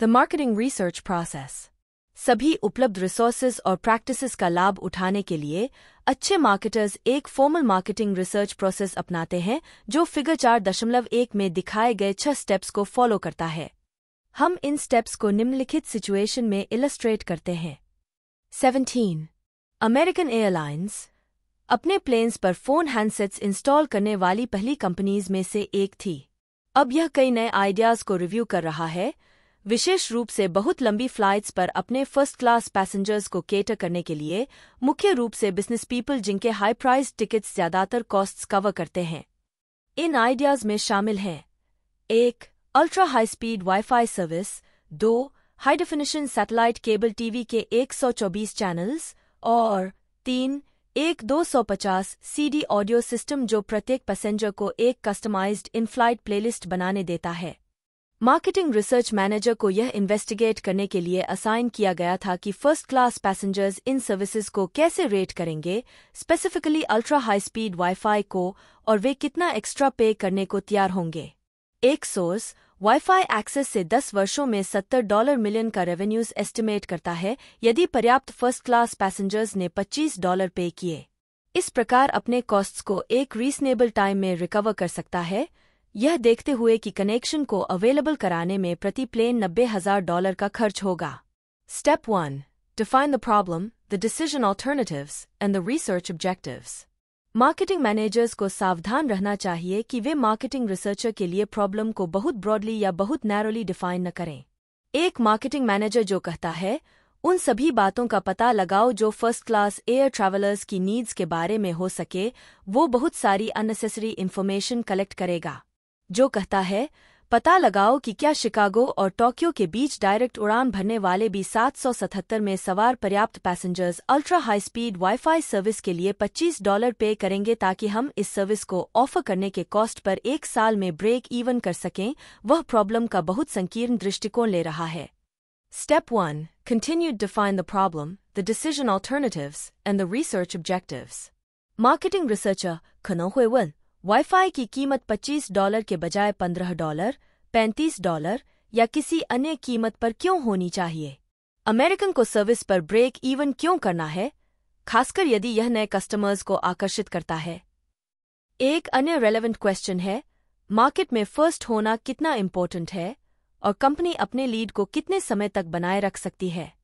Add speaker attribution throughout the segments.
Speaker 1: The marketing research process सभी उपलब्ध resources और प्रैक्टिसेस का लाभ उठाने के लिए अच्छे मार्केटर्स एक फॉर्मल मार्केटिंग रिसर्च प्रोसेस अपनाते हैं, जो फिगर चार दशमलव एक में दिखाए गए छह स्टेप्स को फॉलो करता है। हम इन स्टेप्स को निम्नलिखित सिचुएशन में इलस्ट्रेट करते हैं। 17. अमेरिकन एयरलाइंस अपने प्लेन्स पर फ़ोन हैंडसेट्स इंस्टॉल करने वाली पहली कंपनीज़ में से एक थी। अब यह कई नए आइडियाज़ को रिव्यू कर रहा है विशेष रूप से बहुत लंबी फ्लाइट्स पर अपने फ़र्स्ट क्लास पैसेंजर्स को केटर करने के लिए मुख्य रूप से बिज़नेस पीपल जिनके हाई प्राइस टिकट्स ज़्यादातर कॉस्ट्स कवर करते हैं। इन आइडियाज़ में शामिल हैं। एक ultra high speed WiFi service दो high definition satellite cable TV के 124 चैनल्स और तीन, एक 250 सीडी ऑडियो सिस्टम जो प्रत्येक पैसेंजर को एक कस्टमाइज्ड इन फ़्लाइट प्लेलिस्ट बनाने देता है। मार्केटिंग रिसर्च मैनेजर को यह इन्वेस्टिगेट करने के लिए असाइन किया गया था कि फ़र्स्ट क्लास पैसेंजर्स इन सर्विसेज़ को कैसे रेट करेंगे, specifically ultra high speed WiFi को, और वे कितना एक्स्ट्रा पे करने को तैयार होंगे। एक सोर्स, वाईफाई एक्सेस से 10 वर्षों में 70 डॉलर मिलियन का रेवेन्यूज एस्टिमेट करता है, यदि पर्याप्त फ़र्स्ट क्लास पैसेंजर्स ने 25 डॉलर पे किए। इस प्रकार अपने कॉस्ट्स को एक रीजनेबल टाइम में रिकवर कर सकता है यह देखते हुए कि कनेक्शन को अवेलेबल कराने में प्रति प्लेन नब्बे हज़ार डॉलर का खर्च होगा। Step one, define the problem, the decision alternatives, and the research objectives. Marketing managers को सावधान रहना चाहिए कि वे मार्केटिंग रिसर्चर के लिए प्रॉब्लम को बहुत ब्रॉडली या बहुत नैरोली डिफाइन न करें। एक मार्केटिंग मैनेजर जो कहता है, उन सभी बातों का पता लगाओ जो फ़र्स्ट क्लास एयर ट्रैवलर्स की नीड्स के बारे में हो सके, वो बहुत सारी अननेसेसरी इन्फॉर्मेशन कलेक्ट करेगा। जो कहता है, पता लगाओ कि क्या शिकागो और टोक्यो के बीच डायरेक्ट उड़ान भरने वाले भी सात सौ सतहत्तर में सवार पर्याप्त passengers ultra high speed wifi service के लिए 25 डॉलर पे करेंगे ताकि हम इस सर्विस को ऑफ़र करने के कॉस्ट पर एक साल में ब्रेक इवन कर सकें, वह प्रॉब्लम का बहुत संकीर्ण दृष्टिकोण ले रहा है। Step one continue define the problem the decision alternative and the research objective marketing researcher खनो हुए वन वाईफाई की कीमत 25 डॉलर के बजाय 15 डॉलर 35 डॉलर या किसी अन्य कीमत पर क्यों होनी चाहिए? अमेरिकन को सर्विस पर ब्रेक इवन क्यों करना है? खासकर यदि यह नए कस्टमर्स को आकर्षित करता है। एक अन्य रेलेवेंट क्वेश्चन है, मार्केट में फ़र्स्ट होना कितना इम्पोर्टेंट है और कंपनी अपने लीड को कितने समय तक बनाए रख सकती है?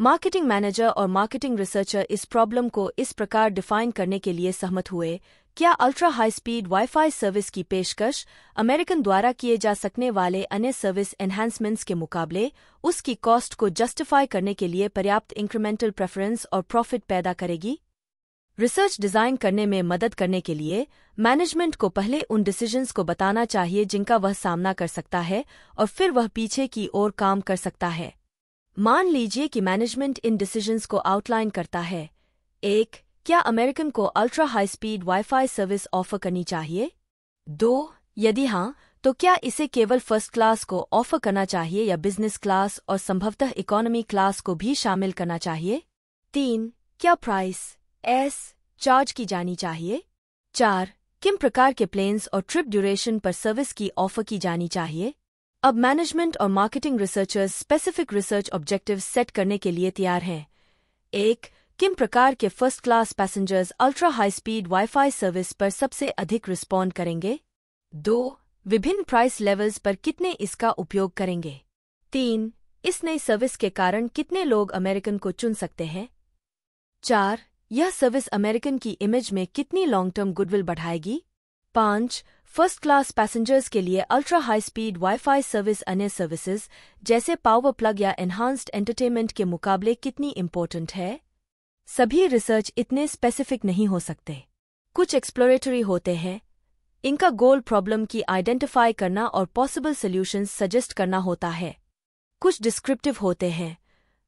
Speaker 1: मार्केटिंग मैनेजर और मार्केटिंग रिसर्चर इस प्रॉब्लम को इस प्रकार डिफाइन करने के लिए सहमत हुए, क्या ultra high speed wifi service की पेशकश अमेरिकन द्वारा किए जा सकने वाले अन्य सर्विस एनहांसमेंट्स के मुकाबले, उसकी कॉस्ट को जस्टिफाई करने के लिए पर्याप्त इंक्रीमेंटल प्रेफरेंस और प्रॉफिट पैदा करेगी? रिसर्च डिज़ाइन करने में मदद करने के लिए मैनेजमेंट को पहले उन डिसीजंस को बताना चाहिए जिनका वह सामना कर सकता है और फिर वह पीछे की ओर काम कर सकता है। मान लीजिए कि मैनेजमेंट इन डिसीजंस को आउटलाइन करता है। एक, क्या अमेरिकन को ultra high speed wifi service offer करनी चाहिए? दो, यदि हाँ तो क्या इसे केवल फ़र्स्ट क्लास को ऑफ़र करना चाहिए या बिज़नेस क्लास और संभवतः इकोनॉमी क्लास को भी शामिल करना चाहिए? तीन, क्या प्राइस एस चार्ज की जानी चाहिए? चार किन प्रकार के प्लेन्स और ट्रिप ड्यूरेशन पर सर्विस की ऑफ़र की जानी चाहिए? अब मैनेजमेंट और marketing researchers specific research objective set करने के लिए तैयार हैं। एक, किन प्रकार के first class passengers ultra high speed wifi service पर सबसे अधिक रिस्पॉन्ड करेंगे? दो, विभिन्न प्राइस लेवल्स पर कितने इसका उपयोग करेंगे? तीन, इस नई सर्विस के कारण कितने लोग अमेरिकन को चुन सकते हैं? चार, यह सर्विस अमेरिकन की इमेज में कितनी लॉन्ग टर्म गुडविल बढ़ाएगी? पाँच फ़र्स्ट क्लास पैसेंजर्स के लिए ultra high speed wifi service अन्य सर्विसेज़ जैसे पावर प्लग या एनहांस्ड एंटरटेनमेंट के मुकाबले कितनी इम्पोर्टेंट है? सभी रिसर्च इतने स्पेसिफिक नहीं हो सकते। कुछ एक्सप्लोरेटरी होते हैं। इनका गोल प्रॉब्लम की आइडेंटिफाई करना और पॉसिबल सोल्यूशंस सजेस्ट करना होता है। कुछ डिस्क्रिप्टिव होते हैं।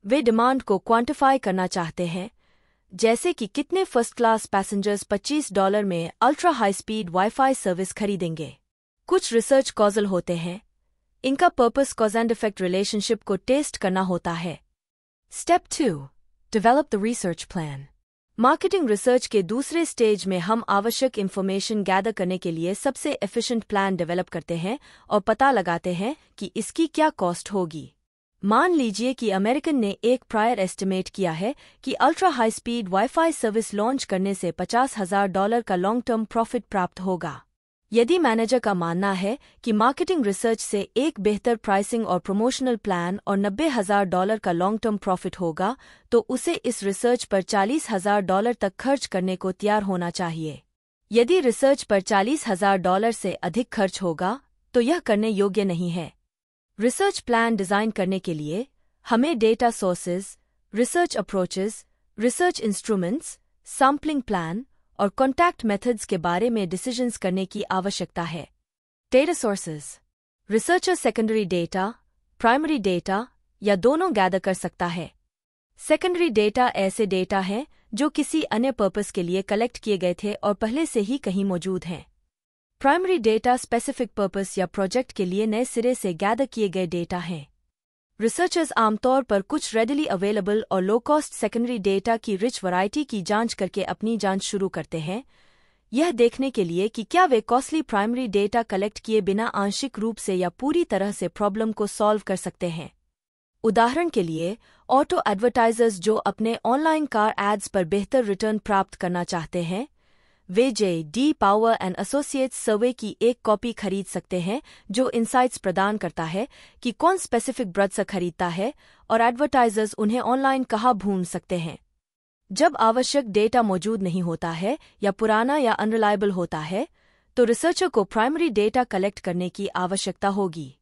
Speaker 1: वे डिमांड को क्वांटिफाई करना चाहते हैं। जैसे कि कितने फ़र्स्ट क्लास पैसेंजर्स 25 डॉलर में ultra high speed wifi service खरीदेंगे। कुछ रिसर्च कॉजल होते हैं। इनका purpose cause and effect relationship को टेस्ट करना होता है। Step two Develop the research plan. Marketing research के दूसरे स्टेज में हम आवश्यक इन्फॉर्मेशन गैदर करने के लिए सबसे एफिशिएंट प्लान डेवलप करते हैं और पता लगाते हैं कि इसकी क्या कॉस्ट होगी। मान लीजिए कि अमेरिकन ने एक प्रायर एस्टिमेट किया है कि ultra high speed wifi service launch करने से पचास हज़ार डॉलर का लॉन्ग टर्म प्रॉफिट प्राप्त होगा। यदि मैनेजर का मानना है कि मार्केटिंग रिसर्च से एक बेहतर प्राइसिंग और प्रमोशनल प्लान और नब्बे हज़ार डॉलर का लॉन्ग टर्म प्रॉफिट होगा तो उसे इस रिसर्च पर चालीस हज़ार डॉलर तक खर्च करने को तैयार होना चाहिए। यदि रिसर्च पर चालीस हज़ार डॉलर से अधिक खर्च होगा तो यह करने योग्य नहीं है। रिसर्च प्लान डिज़ाइन करने के लिए हमें data sources research approaches research instruments sampling plan और कॉन्टैक्ट मेथड्स के बारे में डिसीजंस करने की आवश्यकता है। Data sources researcher secondary data primary data या दोनों गैदर कर सकता है। सेकेंडरी डेटा ऐसे डेटा हैं जो किसी अन्य पर्पस के लिए कलेक्ट किए गए थे और पहले से ही कहीं मौजूद हैं। प्राइमरी डेटा स्पेसिफिक पर्पस या प्रोजेक्ट के लिए नए सिरे से गैदर किए गए डेटा हैं। रिसर्चर्स आमतौर पर कुछ रेडिली अवेलेबल और लो कॉस्ट सेकेंडरी डेटा की रिच वैरायटी की जाँच करके अपनी जाँच शुरू करते हैं। यह देखने के लिए कि क्या वे कॉस्टली प्राइमरी डेटा कलेक्ट किए बिना आंशिक रूप से या पूरी तरह से प्रॉब्लम को सॉल्व कर सकते हैं। उदाहरण के लिए ऑटो एडवर्टाइजर्स जो अपने ऑनलाइन कार एड्स पर बेहतर रिटर्न प्राप्त करना चाहते हैं वे J D Power and Associates survey की एक कॉपी खरीद सकते हैं, जो इनसाइट्स प्रदान करता है कि कौन स्पेसिफिक ब्रद से खरीदता है और एडवर्टाइजर्स उन्हें ऑनलाइन कहाँ भून सकते हैं। जब आवश्यक डेटा मौजूद नहीं होता है या पुराना या अनरिलायबल होता है तो रिसर्चर को प्राइमरी डेटा कलेक्ट करने की आवश्यकता होगी।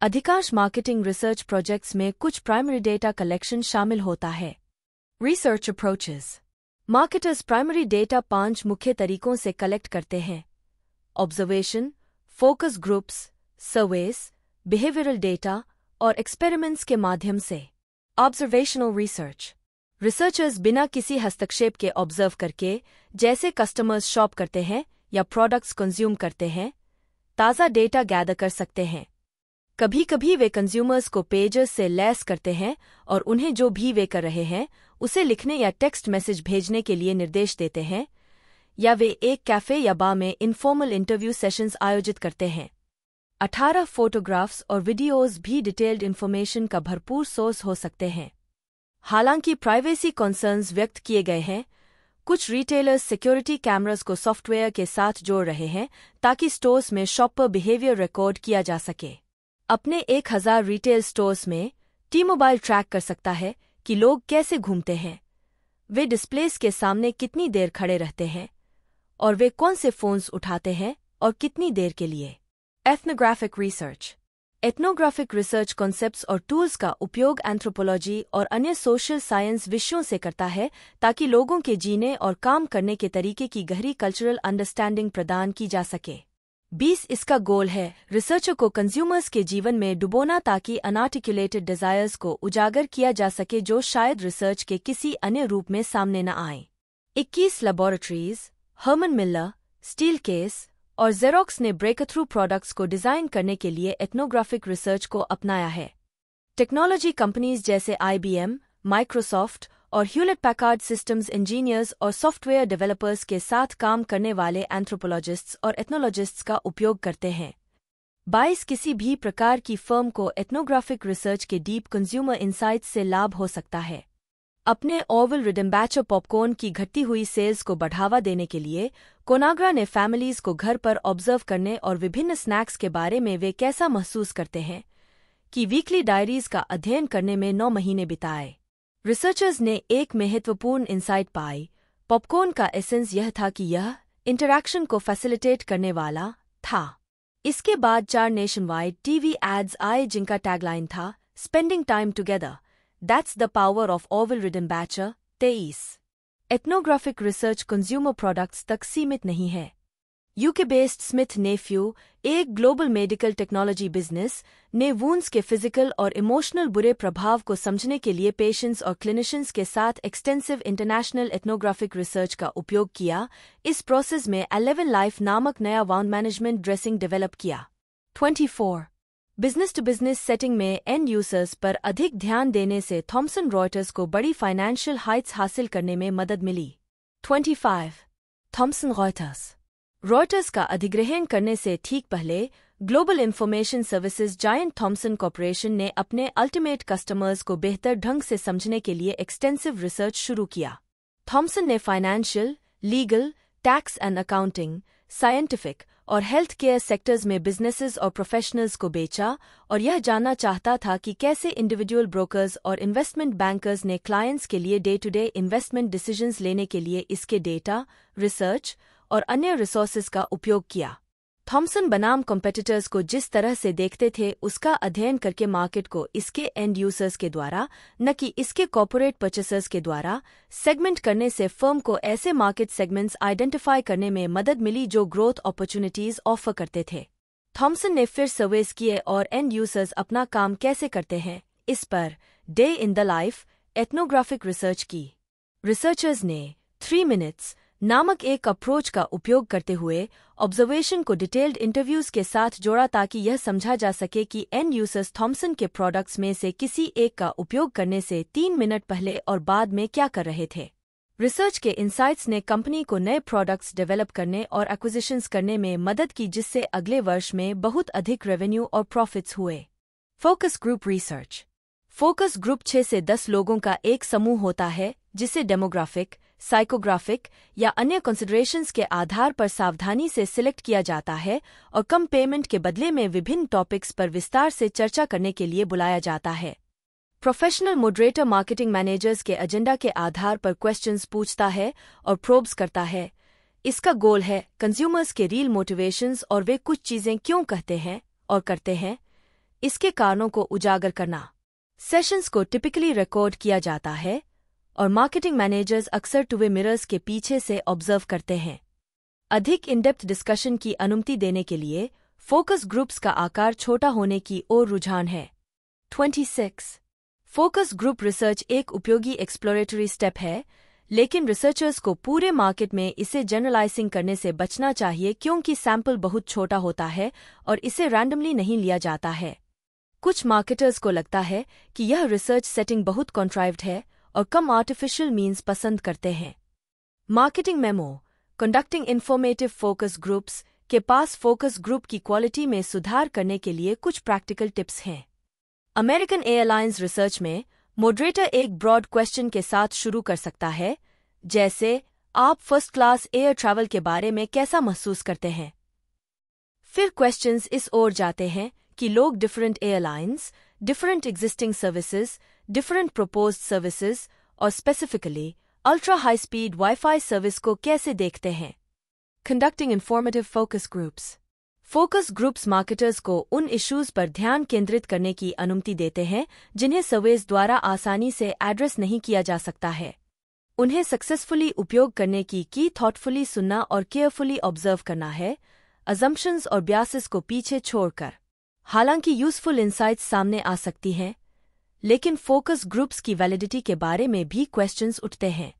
Speaker 1: अधिकांश मार्केटिंग रिसर्च प्रोजेक्ट्स में कुछ प्राइमरी डेटा कलेक्शन शामिल होता है। Research approaches marketers primary data पाँच मुख्य तरीकों से कलेक्ट करते हैं। Observation focus groups surveys behavioural data और एक्सपेरिमेंट्स के माध्यम से। ऑब्जर्वेशनल रिसर्च रिसर्चर्स बिना किसी हस्तक्षेप के ऑब्ज़र्व करके जैसे कस्टमर्स शॉप करते हैं या प्रोडक्ट्स कंज्यूम करते हैं, ताज़ा डेटा गैदर कर सकते हैं। कभी कभी वे कंज्यूमर्स को पेजेस से लैस करते हैं और उन्हें जो भी वे कर रहे हैं, उसे लिखने या टेक्स्ट मैसेज भेजने के लिए निर्देश देते हैं, या वे एक कैफ़े या बा में इनफॉर्मल इंटरव्यू सेशंस आयोजित करते हैं। अठारह फोटोग्राफ्स और वीडियोज़ भी डिटेल्ड इन्फॉर्मेशन का भरपूर सोर्स हो सकते हैं। हालाँकि प्राइवेसी कॉन्सर्न्स व्यक्त किए गए हैं, कुछ रिटेलर्स सिक्योरिटी कैमरास को सॉफ्टवेयर के साथ जोड़ रहे हैं ताकि स्टोर्स में शॉपर बिहेवियर रिकॉर्ड किया जा सके। अपने एक हज़ार रिटेल स्टोर्स में टी मोबाइल ट्रैक कर सकता है कि लोग कैसे घूमते हैं। वे डिस्प्लेस के सामने कितनी देर खड़े रहते हैं और वे कौन से फोन्स उठाते हैं और कितनी देर के लिए। Ethnographic research ethnographic research concepts और टूल्स का उपयोग एंथ्रोपोलॉजी और अन्य सोशल साइंस विषयों से करता है ताकि लोगों के जीने और काम करने के तरीके की गहरी कल्चरल अंडरस्टैंडिंग प्रदान की जा सके। बीस इसका गोल है। रिसर्चर को कंज्यूमर्स के जीवन में डुबोना ताकि अनार्टिकुलेटेड डिजायर्स को उजागर किया जा सके जो शायद रिसर्च के किसी अन्य रूप में सामने न आए। इक्कीस laboratories Herman Miller Steelcase और जेरोक्स ने ब्रेक थ्रू प्रोडक्ट्स को डिज़ाइन करने के लिए एथनोग्राफिक रिसर्च को अपनाया है। टेक्नोलॉजी कंपनीज़ जैसे आईबीएम माइक्रोसॉफ्ट और ह्यूलेट पैकार्ड सिस्टम्स इंजीनियर्स और सॉफ्टवेयर डेवलपर्स के साथ काम करने वाले एंथ्रोपोलॉजिस्ट्स और एथनोलॉजिस्ट्स का उपयोग करते हैं। बाईस किसी भी प्रकार की फर्म को एथनोग्राफिक रिसर्च के डीप कंज्यूमर इंसाइट्स से लाभ हो सकता है। अपने ओवल रिडम्बैचर पॉपकॉर्न की घटती हुई सेल्स को बढ़ावा देने के लिए कोनाग्रा ने फैमिलीज़ को घर पर ऑब्ज़र्व करने और विभिन्न स्नैक्स के बारे में वे कैसा महसूस करते हैं कि वीकली डायरीज का अध्ययन करने में नौ महीने बिताए। रिसर्चर्स ने एक महत्वपूर्ण इंसाइट पाई। पॉपकॉर्न का एसेंस यह था कि यह इंटरैक्शन को फैसिलिटेट करने वाला था। इसके बाद चार नेशन वाइड टीवी एड्स आए जिनका टैगलाइन था spending time together that's the power of Orville Redenbacher तेईस एथनोग्राफिक रिसर्च कंज्यूमर प्रोडक्ट्स तक सीमित नहीं है। यूके बेस्ड स्मिथ नेफ्यू एक ग्लोबल मेडिकल टेक्नोलॉजी बिज़नेस ने वूंस के फ़िज़िकल और इमोशनल बुरे प्रभाव को समझने के लिए पेशेंट्स और क्लिनिशियंस के साथ एक्सटेंसिव इंटरनेशनल एथनोग्राफिक रिसर्च का उपयोग किया इस प्रोसेस में एलेवन लाइफ नामक नया वाउंड मैनेजमेंट ड्रेसिंग डेवलप किया 24. बिज़नेस टू बिज़नेस सेटिंग में एंड यूज़र्स पर अधिक ध्यान देने से थॉमसन रॉयटर्स को बड़ी फाइनेंशियल हाइट्स हासिल करने में मदद मिली 25. थॉमसन रॉयटर्स रॉयटर्स का अधिग्रहण करने से ठीक पहले global information services giant Thomson Corporation ने अपने अल्टीमेट कस्टमर्स को बेहतर ढंग से समझने के लिए एक्सटेंसिव रिसर्च शुरू किया। थॉमसन ने financial legal tax and accounting scientific और हेल्थ केयर सेक्टर्स में बिजनेसेस और प्रोफेशनल्स को बेचा और यह जानना चाहता था कि कैसे इंडिविजुअल ब्रोकर्स और इन्वेस्टमेंट बैंकर्स ने क्लाइंट्स के लिए day to day investment decisions लेने के लिए इसके डेटा रिसर्च और अन्य रिसोर्सेज का उपयोग किया। थॉमसन बनाम कॉम्पिटिटर्स को जिस तरह से देखते थे, उसका अध्ययन करके मार्केट को इसके एंड यूज़र्स के द्वारा, न कि इसके कॉपोरेट परचेसर्स के द्वारा सेगमेंट करने से फर्म को ऐसे मार्केट सेगमेंट्स आइडेंटिफाई करने में मदद मिली जो ग्रोथ अपॉर्चुनिटीज़ ऑफ़र करते थे। थॉमसन ने फिर सर्वेस किए और एंड यूज़र्स अपना काम कैसे करते हैं। इस पर day in the life ethnographic research की। रिसर्चर्स ने थ्री मिनट्स नामक एक अप्रोच का उपयोग करते हुए ऑब्जर्वेशन को डिटेल्ड इंटरव्यूज़ के साथ जोड़ा ताकि यह समझा जा सके कि एन यूसर्स थॉमसन के प्रोडक्ट्स में से किसी एक का उपयोग करने से तीन मिनट पहले और बाद में क्या कर रहे थे। रिसर्च के इंसाइट्स ने कंपनी को नए प्रोडक्ट्स डेवलप करने और एक्विजिशंस करने में मदद की, जिससे अगले वर्ष में बहुत अधिक रेवेन्यू और प्रॉफिट्स हुए। Focus group research focus group छह से दस लोगों का एक समूह होता है, जिसे डेमोग्राफिक साइकोग्राफिक या अन्य कंसिडरेशंस के आधार पर सावधानी से सिलेक्ट किया जाता है और कम पेमेंट के बदले में विभिन्न टॉपिक्स पर विस्तार से चर्चा करने के लिए बुलाया जाता है। प्रोफेशनल मॉडरेटर मार्केटिंग मैनेजर्स के एजेंडा के आधार पर क्वेश्चंस पूछता है और प्रोब्स करता है। इसका गोल है कंज्यूमर्स के रियल मोटिवेशंस और वे कुछ चीज़ें क्यों कहते हैं और करते हैं। इसके कारणों को उजागर करना। सेशंस को टिपिकली रिकॉर्ड किया जाता है। और मार्केटिंग मैनेजर्स अक्सर टुवे मिरर्स के पीछे से ऑब्ज़र्व करते हैं। अधिक इनडेप्थ डिस्कशन की अनुमति देने के लिए फोकस ग्रुप्स का आकार छोटा होने की ओर रुझान है। 26. फोकस ग्रुप रिसर्च एक उपयोगी एक्सप्लोरेटरी स्टेप है, लेकिन रिसर्चर्स को पूरे मार्केट में इसे जनरलाइजिंग करने से बचना चाहिए क्योंकि सैंपल बहुत छोटा होता है और इसे रैंडमली नहीं लिया जाता है। कुछ मार्केटर्स को लगता है कि यह रिसर्च सेटिंग बहुत कॉन्ट्राइव्ड है और कम आर्टिफिशियल मीन्स पसंद करते हैं। Marketing memo conducting informative focus groups के पास फोकस ग्रुप की क्वालिटी में सुधार करने के लिए कुछ प्रैक्टिकल टिप्स हैं। अमेरिकन एयरलाइंस रिसर्च में मॉडरेटर एक ब्रॉड क्वेश्चन के साथ शुरू कर सकता है, जैसे, आप फ़र्स्ट क्लास एयर ट्रैवल के बारे में कैसा महसूस करते हैं? फिर क्वेश्चंस इस ओर जाते हैं कि लोग different airlines different existing services different proposed services और specifically ultra high speed wifi service को कैसे देखते हैं? Conducting informative focus groups focus groups marketers को उन इश्यूज़ पर ध्यान केंद्रित करने की अनुमति देते हैं, जिन्हें सर्वेस द्वारा आसानी से एड्रेस नहीं किया जा सकता है। उन्हें सक्सेसफुली उपयोग करने की की थॉटफुली सुनना और केयरफुली ऑब्ज़र्व करना है अजम्पशंस और ब्यासिस को पीछे छोड़कर। हालाँकि यूजफुल इंसाइट्स सामने आ सकती हैं, लेकिन फोकस ग्रुप्स की वैलिडिटी के बारे में भी क्वेश्चंस उठते हैं।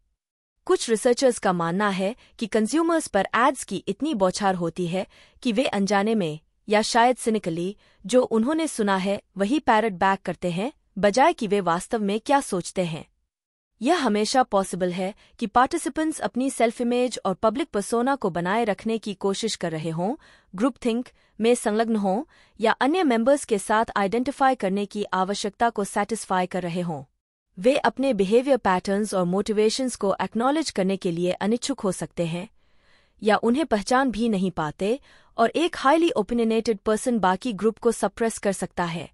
Speaker 1: कुछ रिसर्चर्स का मानना है कि कंज्यूमर्स पर एड्स की इतनी बौछार होती है कि वे अनजाने में, या शायद सिनिकली जो उन्होंने सुना है, वही पैरट बैक करते हैं, बजाय कि वे वास्तव में क्या सोचते हैं। यह हमेशा पॉसिबल है कि पार्टिसिपेंट्स अपनी सेल्फ इमेज और पब्लिक पर्सोना को बनाए रखने की कोशिश कर रहे हों ग्रुप थिंक में संलग्न हों, या अन्य मेंबर्स के साथ आइडेंटिफाई करने की आवश्यकता को सेटिस्फाई कर रहे हों। वे अपने बिहेवियर पैटर्न्स और मोटिवेशंस को एक्नॉलेज करने के लिए अनिच्छुक हो सकते हैं, या उन्हें पहचान भी नहीं पाते और एक हाईली ओपिनियनेटेड पर्सन बाकी ग्रुप को सप्रेस कर सकता है।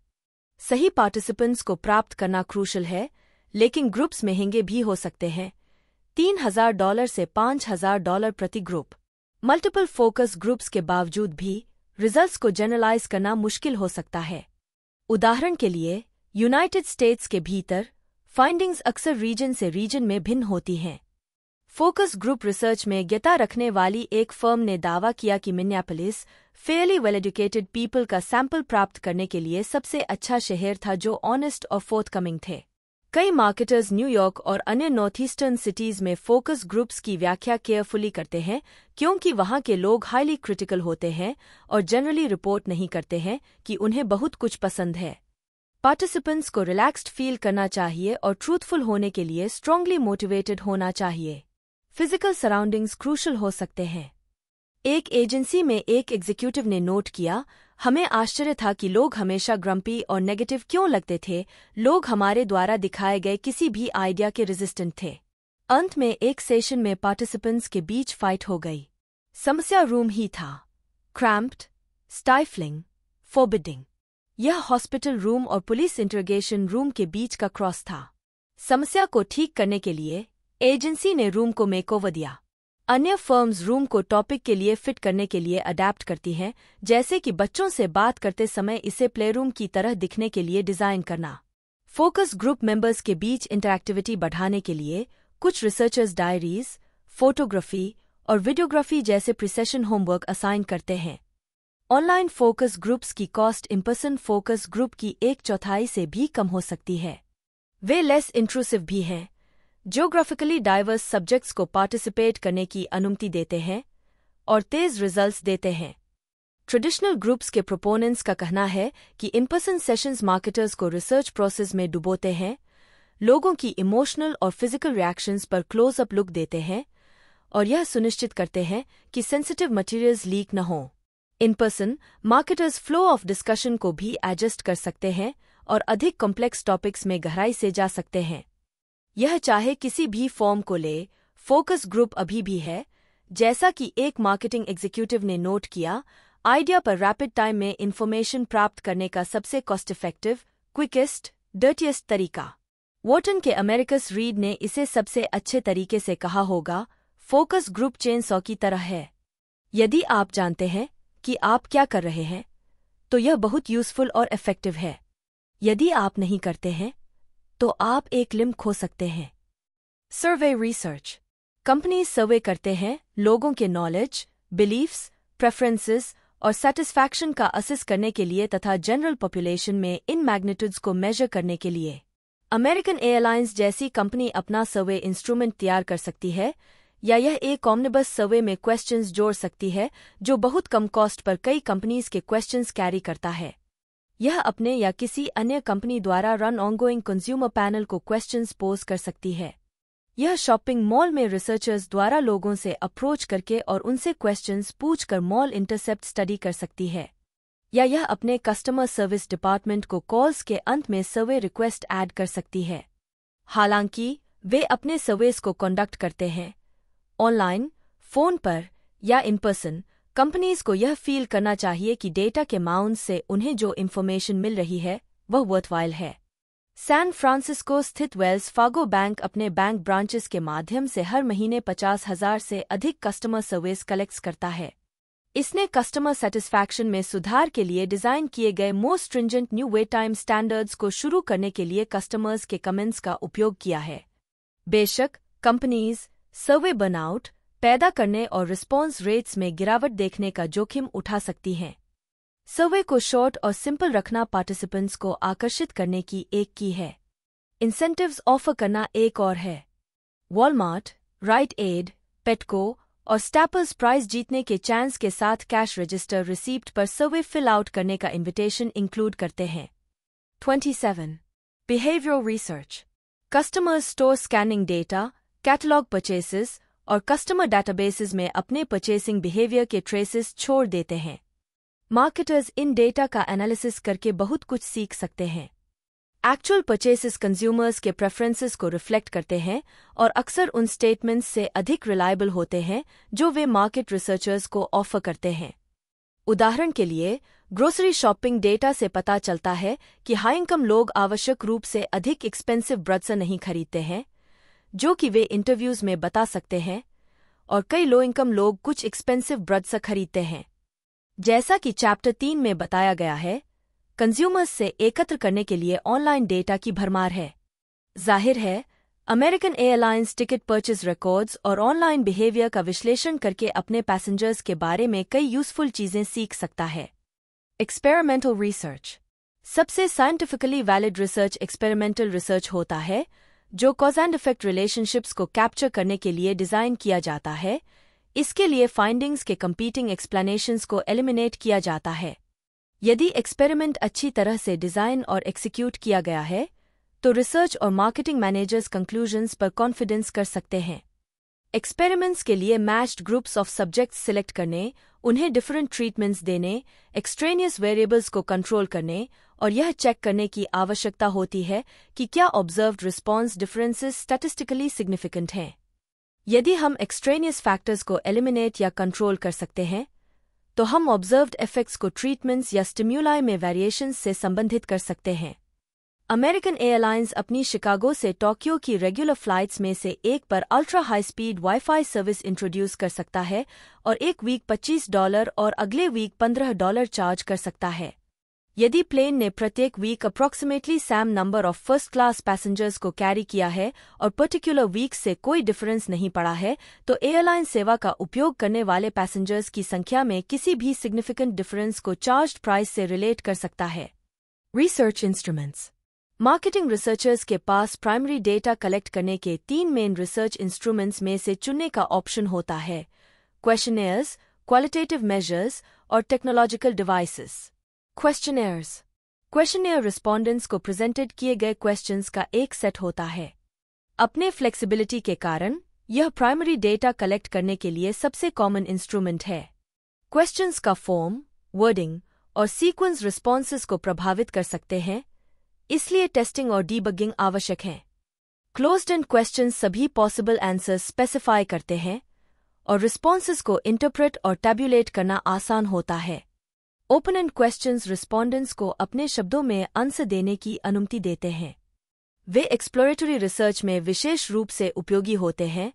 Speaker 1: सही पार्टिसिपेंट्स को प्राप्त करना क्रूशल है लेकिन ग्रुप्स महँगे भी हो सकते हैं। तीन हज़ार डॉलर से पाँच हज़ार डॉलर प्रति ग्रुप। मल्टीपल फोकस ग्रुप्स के बावजूद भी रिजल्ट्स को जनरलाइज करना मुश्किल हो सकता है। उदाहरण के लिए, यूनाइटेड स्टेट्स के भीतर फाइंडिंग्स अक्सर रीजन से रीजन में भिन्न होती हैं। फोकस ग्रुप रिसर्च में ज्ञता रखने वाली एक फर्म ने दावा किया कि Minneapolis fairly well educated people का सैंपल प्राप्त करने के लिए सबसे अच्छा शहर था जो ऑनेस्ट और फोर्थकमिंग थे। कई मार्केटर्स न्यूयॉर्क और अन्य नॉर्थ ईस्टर्न सिटीज़ में फोकस ग्रुप्स की व्याख्या केयरफुली करते हैं, क्योंकि वहाँ के लोग हाईली क्रिटिकल होते हैं और जनरली रिपोर्ट नहीं करते हैं कि उन्हें बहुत कुछ पसंद है। पार्टिसिपेंट्स को रिलैक्स्ड फील करना चाहिए और ट्रूथफुल होने के लिए स्ट्रांगली मोटिवेटेड होना चाहिए। फ़िज़िकल सराउंडिंग्स क्रूशल हो सकते हैं। एक एजेंसी में एक एग्जीक्यूटिव ने नोट किया हमें आश्चर्य था कि लोग हमेशा ग्रम्पी और नेगेटिव क्यों लगते थे। लोग हमारे द्वारा दिखाए गए किसी भी आइडिया के रेजिस्टेंट थे। अंत में एक सेशन में पार्टिसिपेंट्स के बीच फाइट हो गई। समस्या रूम ही था। क्रैम्प्ड स्टाइफलिंग फोबिडिंग यह हॉस्पिटल रूम और पुलिस इंटरोगेशन रूम के बीच का क्रॉस था। समस्या को ठीक करने के लिए एजेंसी ने रूम को मेकओवर दिया। अन्य फर्म्स रूम को टॉपिक के लिए फिट करने के लिए अडेप्ट करती हैं, जैसे कि बच्चों से बात करते समय इसे प्लेरूम की तरह दिखने के लिए डिज़ाइन करना। फोकस ग्रुप मेंबर्स के बीच इंटरैक्टिविटी बढ़ाने के लिए कुछ रिसर्चर्स डायरीज फोटोग्राफी और वीडियोग्राफी जैसे प्रिसेशन होमवर्क असाइन करते हैं। ऑनलाइन फोकस ग्रुप्स की cost in person focus group की एक चौथाई से भी कम हो सकती है। वे लेस इंट्रूसिव भी हैं। जियोग्राफिकली डाइवर्स सब्जेक्ट्स को पार्टिसिपेट करने की अनुमति देते हैं और तेज रिजल्ट्स देते हैं। ट्रेडिशनल ग्रुप्स के प्रोपोनेंट्स का कहना है कि इम्पर्सन सेशंस मार्केटर्स को रिसर्च प्रोसेस में डुबोते हैं, लोगों की इमोशनल और फ़िज़िकल रिएक्शंस पर क्लोज अप लुक देते हैं और यह सुनिश्चित करते हैं कि सेंसिटिव मटेरियल्स लीक न हों। In person marketers flow of discussion को भी एडजस्ट कर सकते हैं और अधिक कॉम्प्लेक्स टॉपिक्स में गहराई से जा सकते हैं। यह चाहे किसी भी फॉर्म को ले, फोकस ग्रुप अभी भी है। जैसा कि एक मार्केटिंग एग्जीक्यूटिव ने नोट किया, आइडिया पर रैपिड टाइम में इन्फॉर्मेशन प्राप्त करने का सबसे कॉस्ट इफ़ेक्टिव, क्विकेस्ट, डर्टिएस्ट तरीका। वॉटन के अमेरिकस रीड ने इसे सबसे अच्छे तरीके से कहा होगा, फोकस ग्रुप चेन सौ की तरह है। यदि आप जानते हैं कि आप क्या कर रहे हैं तो यह बहुत यूजफुल और इफ़ेक्टिव है। यदि आप नहीं करते हैं तो आप एक लिम खो सकते हैं। सर्वे रिसर्च कंपनी सर्वे करते हैं लोगों के नॉलेज बिलीफ्स प्रेफरेंसेस और सेटिस्फैक्शन का असिस करने के लिए तथा जनरल पॉपुलेशन में इन मैग्नीट्यूड्स को मेजर करने के लिए। अमेरिकन एयरलाइंस जैसी कंपनी अपना सर्वे इंस्ट्रूमेंट तैयार कर सकती है या यह एक कॉमनिबस सर्वे में क्वेश्चंस जोड़ सकती है जो बहुत कम कॉस्ट पर कई कंपनीज़ के क्वेश्चंस कैरी करता है। यह अपने या किसी अन्य कंपनी द्वारा रन ऑनगोइंग कंज्यूमर पैनल को क्वेश्चंस पोज कर सकती है। यह शॉपिंग मॉल में रिसर्चर्स द्वारा लोगों से अप्रोच करके और उनसे क्वेश्चंस पूछकर मॉल इंटरसेप्ट स्टडी कर सकती है। या यह अपने कस्टमर सर्विस डिपार्टमेंट को कॉल्स के अंत में सर्वे रिक्वेस्ट ऐड कर सकती है। हालाँकि, वे अपने सर्वेस को कंडक्ट करते हैं। ऑनलाइन फ़ोन पर या इन पर्सन कंपनीज़ को यह फील करना चाहिए कि डेटा के माउंट से उन्हें जो इन्फॉर्मेशन मिल रही है, वह वर्थवाइल है। सैन फ्रांसिस्को स्थित वेल्स फागो बैंक अपने बैंक ब्रांचेस के माध्यम से हर महीने पचास हज़ार से अधिक कस्टमर सर्विस कलेक्ट करता है। इसने कस्टमर सेटिस्फैक्शन में सुधार के लिए डिज़ाइन किए गए most stringent new wait time standards को शुरू करने के लिए कस्टमर्स के कमेंट्स का उपयोग किया है। बेशक कंपनीज़ सर्वे बनाउट पैदा करने और रिस्पॉन्स रेट्स में गिरावट देखने का जोखिम उठा सकती हैं। सर्वे को शॉर्ट और सिंपल रखना पार्टिसिपेंट्स को आकर्षित करने की एक की है। इंसेंटिव्स ऑफ़र करना एक और है। वॉलमार्ट राइट एड पेटको और स्टैपल्स प्राइज जीतने के चांस के साथ कैश रजिस्टर रिसीप्ट पर सर्वे फिल आउट करने का इन्विटेशन इंक्लूड करते हैं। 27. Behavioural research customer store scanning data catalogue purchases और कस्टमर डाटाबेसेस में अपने परचेसिंग बिहेवियर के ट्रेसेस छोड़ देते हैं। मार्केटर्स इन डेटा का एनालिसिस करके बहुत कुछ सीख सकते हैं। एक्चुअल परचेसेस कंज्यूमर्स के प्रेफरेंसेस को रिफ्लेक्ट करते हैं और अक्सर उन स्टेटमेंट्स से अधिक रिलायबल होते हैं जो वे मार्केट रिसर्चर्स को ऑफ़र करते हैं। उदाहरण के लिए ग्रोसरी शॉपिंग डेटा से पता चलता है कि हाई इनकम लोग आवश्यक रूप से अधिक एक्सपेंसिव ब्रड्स नहीं खरीदते हैं जो कि वे इंटरव्यूज़ में बता सकते हैं, और कई लो इनकम लोग कुछ एक्सपेंसिव ब्रड्स खरीदते हैं। जैसा कि चैप्टर तीन में बताया गया है कंज्यूमर्स से एकत्र करने के लिए ऑनलाइन डेटा की भरमार है। ज़ाहिर है American Airlines ticket purchase records और ऑनलाइन बिहेवियर का विश्लेषण करके अपने पैसेंजर्स के बारे में कई यूजफुल चीज़ें सीख सकता है। एक्सपेरिमेंटल रिसर्च सबसे scientifically valid research experimental research होता है जो कॉज एंड इफ़ेक्ट रिलेशनशिप्स को कैप्चर करने के लिए डिज़ाइन किया जाता है, इसके लिए फाइंडिंग्स के कंपीटिंग एक्सप्लेनेशंस को एलिमिनेट किया जाता है। यदि एक्सपेरिमेंट अच्छी तरह से डिज़ाइन और एक्सिक्यूट किया गया है तो रिसर्च और मार्केटिंग मैनेजर्स कंक्लूजन्स पर कॉन्फिडेंस कर सकते हैं। एक्सपेरिमेंट्स के लिए matched groups of subjects select करने, उन्हें डिफरेंट ट्रीटमेंट्स देने एक्सट्रेनियस वेरिएबल्स को कंट्रोल करने और यह चेक करने की आवश्यकता होती है कि क्या observed response differences statistically significant हैं। यदि हम एक्सट्रेनियस फैक्टर्स को एलिमिनेट या कंट्रोल कर सकते हैं तो हम ऑब्जर्व्ड इफेक्ट्स को ट्रीटमेंट्स या स्टिम्यूलाई में वेरिएशंस से संबंधित कर सकते हैं। अमेरिकन एयरलाइंस अपनी शिकागो से टोक्यो की रेगुलर फ्लाइट्स में से एक पर ultra high speed wifi service introduce कर सकता है और एक वीक 25 डॉलर और अगले वीक 15 डॉलर चार्ज कर सकता है। यदि प्लेन ने प्रत्येक week approximately same number of first class passengers को कैरी किया है और पर्टिकुलर वीक से कोई डिफरेंस नहीं पड़ा है तो एयरलाइन सेवा का उपयोग करने वाले पैसेंजर्स की संख्या में किसी भी सिग्निफिकेंट डिफरेंस को चार्ज प्राइस से रिलेट कर सकता है। रिसर्च इंस्ट्रूमेंट्स मार्केटिंग रिसर्चर्स के पास प्राइमरी डेटा कलेक्ट करने के तीन मेन रिसर्च इंस्ट्रूमेंट्स में से चुनने का ऑप्शन होता है। क्वेश्चनेयर्स क्वालिटेटिव मेजर्स और technological devices questionnaires questionnaire respondents को प्रेजेंटेड किए गए क्वेश्चंस का एक सेट होता है। अपने फ्लेक्सिबिलिटी के कारण, यह प्राइमरी डेटा कलेक्ट करने के लिए सबसे कॉमन इंस्ट्रूमेंट है। क्वेश्चंस का फॉर्म वर्डिंग और सीक्वेंस रिस्पॉन्सेस को प्रभावित कर सकते हैं, इसलिए टेस्टिंग और डीबगिंग आवश्यक है। क्लोज्ड एंड क्वेश्चन सभी पॉसिबल आंसर्स स्पेसिफाई करते हैं और रिस्पॉन्सेस को इंटरप्रेट और टैब्यूलेट करना आसान होता है। ओपन एंड क्वेश्चंस रिस्पोंडेंट्स को अपने शब्दों में आंसर देने की अनुमति देते हैं। वे एक्सप्लोरेटरी रिसर्च में विशेष रूप से उपयोगी होते हैं,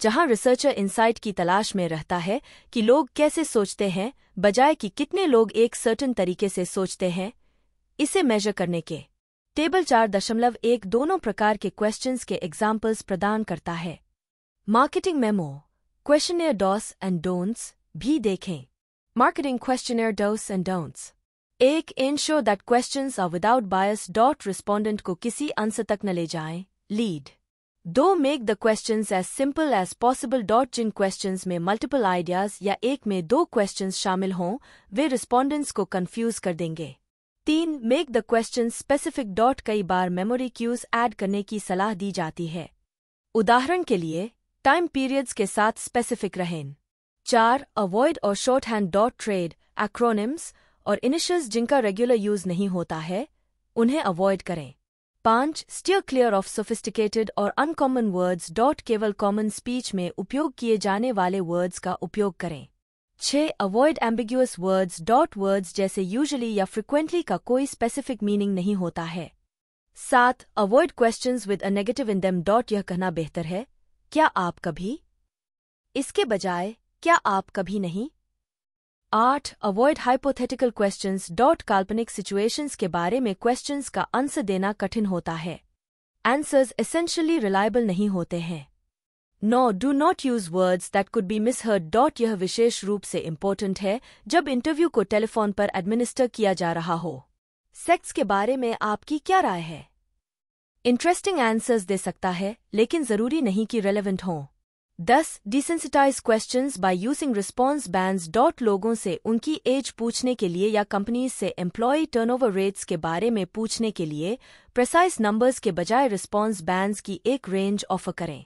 Speaker 1: जहाँ रिसर्चर इंसाइट की तलाश में रहता है कि लोग कैसे सोचते हैं, बजाय कि कितने लोग एक सर्टन तरीके से सोचते हैं, इसे मेजर करने के। टेबल चार दशमलव एक दोनों प्रकार के क्वेश्चंस के एग्जाम्पल्स प्रदान करता है। Marketing memo questionnaire dos and don'ts भी देखें। Marketing questionnaire dos and don'ts एक ensure that questions are without bias dot respondent को किसी आंसर तक न ले जाएँ. लीड दो make the questions as simple as possible dot Jin questions में मल्टीपल आइडियाज़ या एक में दो क्वेश्चंस शामिल हों, वे रिस्पोंडेंट्स को कंफ्यूज कर देंगे. तीन make the question specific dot कई बार मेमोरी क्यूज ऐड करने की सलाह दी जाती है. उदाहरण के लिए टाइम पीरियड्स के साथ स्पेसिफिक रहें. चार अवॉइड और short hand dot trade acronyms और इनिशियल्स जिनका रेगुलर यूज़ नहीं होता है, उन्हें अवॉइड करें। पाँच स्टियर क्लियर ऑफ़ सोफिस्टिकेटेड और अनकॉमन वर्ड्स डॉट केवल कॉमन स्पीच में उपयोग किए जाने वाले वर्ड्स का उपयोग करें। छह avoid ambiguous words dot words जैसे यूजली या फ्रिक्वेंटली का कोई स्पेसिफिक मीनिंग नहीं होता है। सात avoid question with a negative in them dot यह कहना बेहतर है। क्या आप कभी इसके बजाय क्या आप कभी नहीं? आठ अवॉइड हाइपोथेटिकल क्वेश्चंस डॉट काल्पनिक सिचुएशंस के बारे में क्वेश्चंस का आंसर देना कठिन होता है। आंसर्स एसेंशियली रिलायबल नहीं होते हैं। नौ do not use words that could be misheard dot यह विशेष रूप से इम्पोर्टेंट है, जब इंटरव्यू को टेलीफोन पर एडमिनिस्टर किया जा रहा हो। सेक्स के बारे में आपकी क्या राय है? इंटरेस्टिंग आंसर्स दे सकता है, लेकिन ज़रूरी नहीं कि रेलेवेंट हों। दस desensitize question by using response band dot लोगों से उनकी एज पूछने के लिए या कंपनीज़ से एम्प्लॉय टर्नओवर रेट्स के बारे में पूछने के लिए प्रेसाइज नंबर्स के बजाय रिस्पॉन्स बैंड्स की एक रेंज ऑफ़र करें।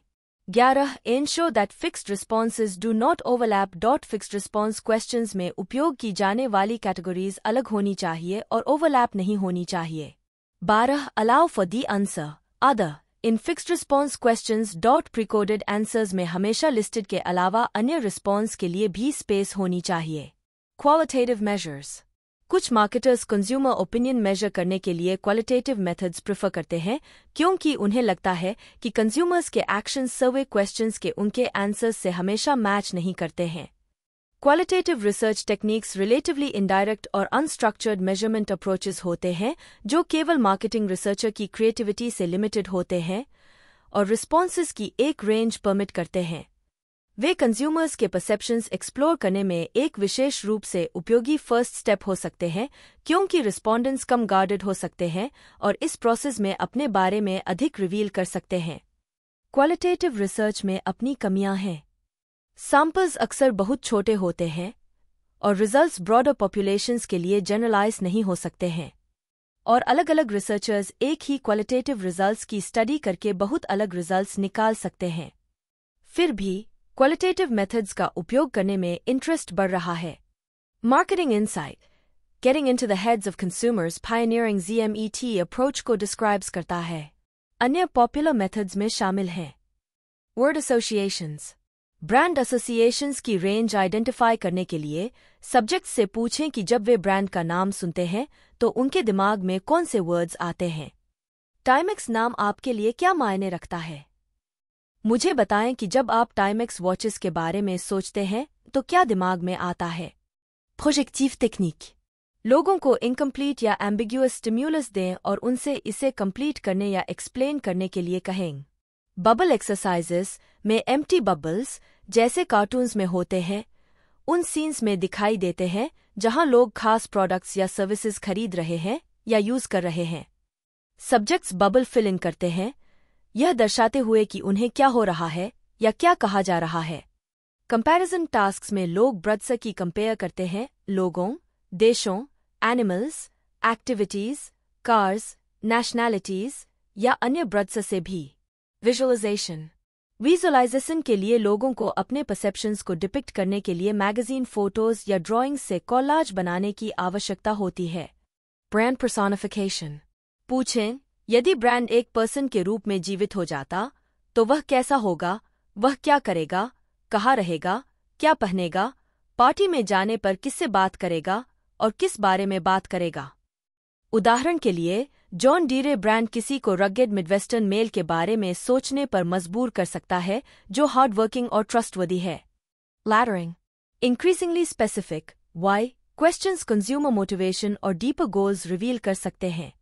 Speaker 1: ग्यारह ensure that fixed responses do not overlap dot fixed response question में उपयोग की जाने वाली कैटेगरीज अलग होनी चाहिए और ओवरलैप नहीं होनी चाहिए। बारह allow for the answer other in fixed response question dot precoded answers में हमेशा लिस्टेड के अलावा अन्य रिस्पॉन्स के लिए भी स्पेस होनी चाहिए। क्वालिटेटिव मेजर्स कुछ मार्केटर्स कंज्यूमर ओपिनियन मेजर करने के लिए क्वालिटेटिव मेथड्स प्रेफर करते हैं, क्योंकि उन्हें लगता है कि कंज्यूमर्स के एक्शन सर्वे क्वेश्चंस के उनके आंसर्स से हमेशा मैच नहीं करते हैं। Qualitative research techniques relatively indirect और अनस्ट्रक्चर्ड मेज़रमेंट अप्रोचेस होते हैं, जो केवल मार्केटिंग रिसर्चर की क्रिएटिविटी से लिमिटेड होते हैं और रिस्पॉन्सेज की एक रेंज परमिट करते हैं। वे कंज्यूमर्स के परसेप्शंस एक्सप्लोर करने में एक विशेष रूप से उपयोगी फ़र्स्ट स्टेप हो सकते हैं, क्योंकि रिस्पोंडेंट्स कम गार्डेड हो सकते हैं और इस प्रोसेस में अपने बारे में अधिक रिवील कर सकते हैं। क्वालिटेटिव रिसर्च में अपनी कमियाँ हैं। सैंपल्स अक्सर बहुत छोटे होते हैं और रिजल्ट्स ब्रॉडर पॉपुलेशंस के लिए जनरलाइज नहीं हो सकते हैं। और अलग अलग रिसर्चर्स एक ही क्वालिटेटिव रिजल्ट्स की स्टडी करके बहुत अलग रिजल्ट्स निकाल सकते हैं। फिर भी क्वालिटेटिव मेथड्स का उपयोग करने में इंटरेस्ट बढ़ रहा है। Marketing insight getting into the heads of consumers pioneering ZMET approach को डिस्क्राइब्स करता है। अन्य पॉपुलर मेथड्स में शामिल हैं। वर्ड एसोसिएशंस ब्रांड एसोसिएशंस की रेंज आइडेंटिफाई करने के लिए सब्जेक्ट से पूछें कि जब वे ब्रांड का नाम सुनते हैं तो उनके दिमाग में कौन से वर्ड्स आते हैं। टाइमेक्स नाम आपके लिए क्या मायने रखता है? मुझे बताएँ कि जब आप टाइमेक्स वॉचेस के बारे में सोचते हैं तो क्या दिमाग में आता है? प्रोजेक्टिव टेक्निक लोगों को इनकम्प्लीट या एम्बिग्यूस स्टिम्यूलस दें और उनसे इसे कंप्लीट करने या एक्सप्लेन करने के लिए कहें। बबल एक्सरसाइजेस में एम्प्टी बबल्स जैसे कार्टून्स में होते हैं, उन सीन्स में दिखाई देते हैं जहाँ लोग खास प्रोडक्ट्स या सर्विसेज़ खरीद रहे हैं या यूज़ कर रहे हैं। सब्जेक्ट्स बबल फिल इन करते हैं। यह दर्शाते हुए कि उन्हें क्या हो रहा है या क्या कहा जा रहा है। कंपैरिजन टास्क में लोग ब्रद्स की कंपेयर करते हैं। लोगों, देशों एनिमल्स एक्टिविटीज़ कार्स नेशनैलिटीज या अन्य ब्रद्स से भी। विजुअलाइजेशन विजुअलाइजेशन के लिए लोगों को अपने परसेप्शंस को डिपिक्ट करने के लिए मैगजीन फ़ोटोज़ या ड्राइंग्स से कॉलाज बनाने की आवश्यकता होती है। ब्रांड पर्सोनिफिकेशन पूछें, यदि ब्रांड एक पर्सन के रूप में जीवित हो जाता तो वह कैसा होगा, वह क्या करेगा, कहाँ रहेगा, क्या पहनेगा, पार्टी में जाने पर किससे बात करेगा और किस बारे में बात करेगा? उदाहरण के लिए जॉन डीरे ब्रांड किसी को रगेड मिडवेस्टर्न मेल के बारे में सोचने पर मजबूर कर सकता है, जो हार्डवर्किंग और ट्रस्टवर्दी है। Laddering increasingly specific why questions consumer motivation और डीपर गोल्स रिवील कर सकते हैं।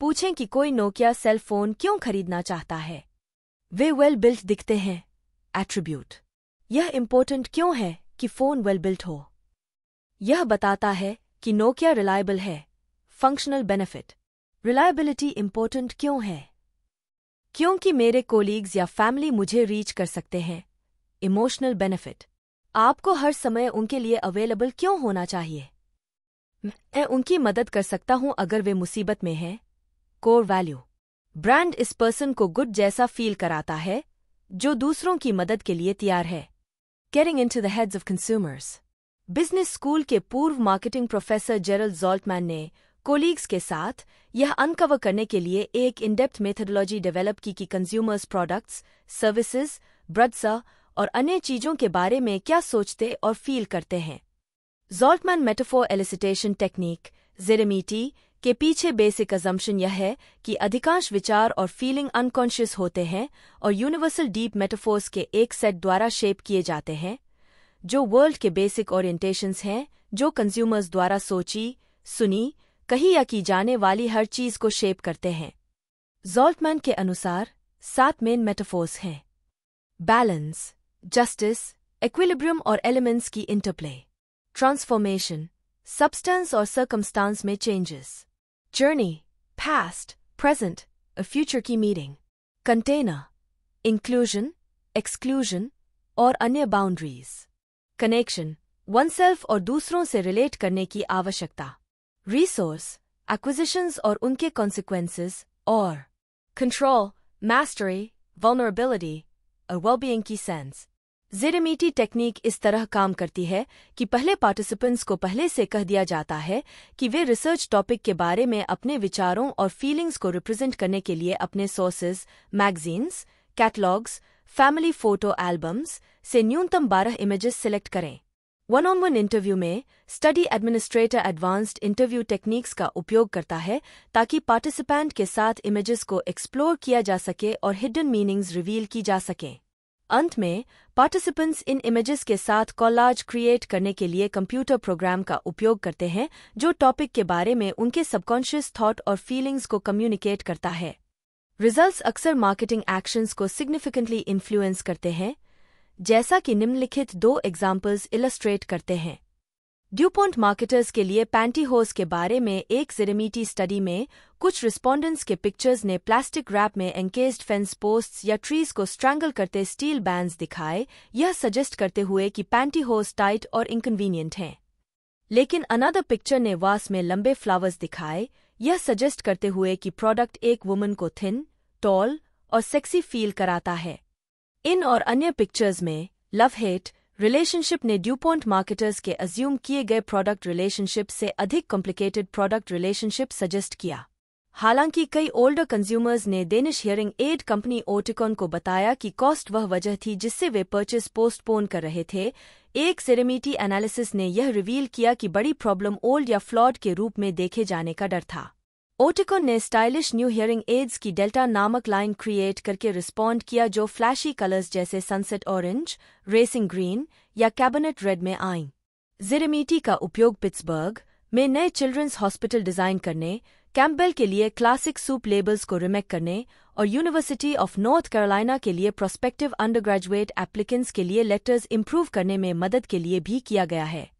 Speaker 1: पूछें कि कोई नोकिया सेल फ़ोन क्यों खरीदना चाहता है। वे वेल बिल्ट दिखते हैं। एट्रीब्यूट यह इम्पोर्टेंट क्यों है कि फ़ोन वेल बिल्ट हो। यह बताता है कि नोकिया रिलायबल है। फंक्शनल बेनिफिट रिलायबिलिटी इम्पोर्टेंट क्यों है? क्योंकि मेरे कोलीग्स या फैमिली मुझे रीच कर सकते हैं। इमोशनल बेनिफिट आपको हर समय उनके लिए अवेलेबल क्यों होना चाहिए? मैं उनकी मदद कर सकता हूँ अगर वे मुसीबत में हैं। कोर वैल्यू ब्रांड इस पर्सन को गुड जैसा फील कराता है, जो दूसरों की मदद के लिए तैयार है। Getting into the heads of consumers business school के पूर्व मार्केटिंग प्रोफेसर जेरल जॉल्टमैन ने कोलीग्स के साथ यह अनकवर करने के लिए एक इनडेप्थ मेथडोलॉजी डेवलप की कि कंज्यूमर्स प्रोडक्ट्स सर्विसेज़ ब्रड्सा और अन्य चीज़ों के बारे में क्या सोचते और फील करते हैं। Zaltman metaphor elicitation technique ZMET के पीछे बेसिक अजम्पशन यह है कि अधिकांश विचार और फीलिंग अनकॉन्शियस होते हैं और यूनिवर्सल डीप मेटाफोर्स के एक सेट द्वारा शेप किए जाते हैं, जो वर्ल्ड के बेसिक ओरिएंटेशंस हैं, जो कंज्यूमर्स द्वारा सोची, सुनी कही या की जाने वाली हर चीज़ को शेप करते हैं। जोल्टमैन के अनुसार, सात मेन मेटाफोर्स हैं। बैलेंस जस्टिस एक्विलिब्रियम और एलिमेंट्स की इंटरप्ले ट्रांसफॉर्मेशन सब्सटेंस और सर्कमस्टांस में changes journey past present a future की मीटिंग कंटेनर इंक्लूजन एक्सक्लूजन और अन्य बाउंड्रीज कनेक्शन वनसेल्फ और दूसरों से रिलेट करने की आवश्यकता। रिसोर्स एक्विजिशंस और उनके कॉन्सिक्वेंसेस और कंट्रोल मास्टरी वल्नरेबिलिटी और वेलबीइंग की सेंस जेरेमीटी टेक्निक इस तरह काम करती है कि पहले पार्टिसिपेंट्स को पहले से कह दिया जाता है कि वे रिसर्च टॉपिक के बारे में अपने विचारों और फीलिंग्स को रिप्रेजेंट करने के लिए अपने sources magazines catalogs family photo albums से न्यूनतम बारह इमेजेस सिलेक्ट करें। वन ऑन वन इंटरव्यू में study administrator advanced interview techniques का उपयोग करता है ताकि पार्टिसिपेंट के साथ इमेजेस को एक्सप्लोर किया जा सके और हिडन मीनिंग्स रिवील की जा सकें। अंत में पार्टिसिपेंट्स इन इमेजेस के साथ कॉलाज क्रिएट करने के लिए कंप्यूटर प्रोग्राम का उपयोग करते हैं, जो टॉपिक के बारे में उनके सबकॉन्शियस थॉट और फीलिंग्स को कम्युनिकेट करता है। रिजल्ट्स अक्सर मार्केटिंग एक्शंस को सिग्निफिकेंटली इन्फ्लुएंस करते हैं जैसा कि निम्नलिखित दो एग्जाम्पल्स इलस्ट्रेट करते हैं। ड्यूपॉन्ट मार्केटर्स के लिए पैंटीहोस के बारे में एक जेरेमीटी स्टडी में कुछ रिस्पोंडेंट्स के पिक्चर्स ने प्लास्टिक रैप में एंकेज्ड फेंस पोस्ट्स या ट्रीज को स्ट्रैंगल करते स्टील बैंड्स दिखाए, यह सजेस्ट करते हुए कि पैंटीहोस टाइट और इनकन्वीनियंट हैं। लेकिन अनदर पिक्चर ने वास में लंबे फ्लावर्स दिखाए, यह सजेस्ट करते हुए कि प्रोडक्ट एक वुमन को थिन टॉल और सेक्सी फील कराता है। इन और अन्य पिक्चर्स में लव हेट रिलेशनशिप ने ड्यूपॉन्ट मार्केटर्स के अज्यूम किए गए प्रोडक्ट रिलेशनशिप से अधिक कॉम्प्लिकेटेड प्रोडक्ट रिलेशनशिप सजेस्ट किया। हालाँकि कई ओल्डर कंज्यूमर्स ने Danish hearing aid company Oticon को बताया कि कॉस्ट वह वजह थी जिससे वे परचेस पोस्टपोन कर रहे थे। एक सेरेमिटी एनालिसिस ने यह रिवील किया कि बड़ी प्रॉब्लम ओल्ड या फ्लॉड के रूप में देखे जाने का डर था। ओटिकॉन ने स्टाइलिश न्यू हियरिंग एड्स की डेल्टा नामक लाइन क्रिएट करके रिस्पॉन्ड किया जो फ्लैशी कलर्स जैसे सनसेट ऑरेंज, रेसिंग ग्रीन या कैबिनेट रेड में आईं। जेरेमिटी का उपयोग पिट्सबर्ग में नए चिल्ड्रंस हॉस्पिटल डिज़ाइन करने, कैम्पबेल के लिए क्लासिक सूप लेबल्स को रिमेक करने और यूनिवर्सिटी ऑफ़ नॉर्थ कैरोलिना के लिए प्रोस्पेक्टिव अंडर ग्रेजुएट एप्लीकेंट्स के लिए लेटर्स इम्प्रूव करने में मदद के लिए भी किया गया है।